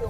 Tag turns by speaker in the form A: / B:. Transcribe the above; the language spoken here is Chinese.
A: 有